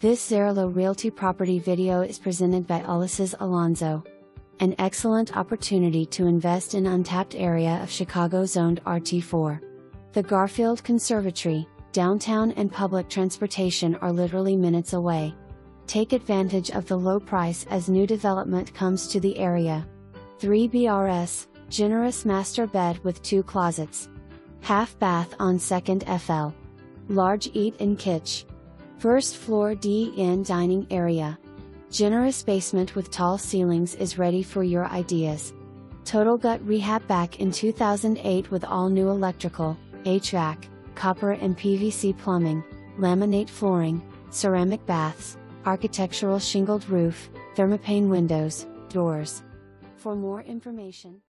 This Zerillo Realty property video is presented by Ullisses Alonzo. An excellent opportunity to invest in untapped area of Chicago zoned RT4. The Garfield Conservatory, downtown and public transportation are literally minutes away. Take advantage of the low price as new development comes to the area. 3 BRS, generous master bed with two closets. Half bath on second FL. Large eat-in kitchen. First floor D-in dining area. Generous basement with tall ceilings is ready for your ideas. Total gut rehab back in 2008 with all new electrical, HVAC, copper and PVC plumbing, laminate flooring, ceramic baths, architectural shingled roof, thermopane windows, doors. For more information,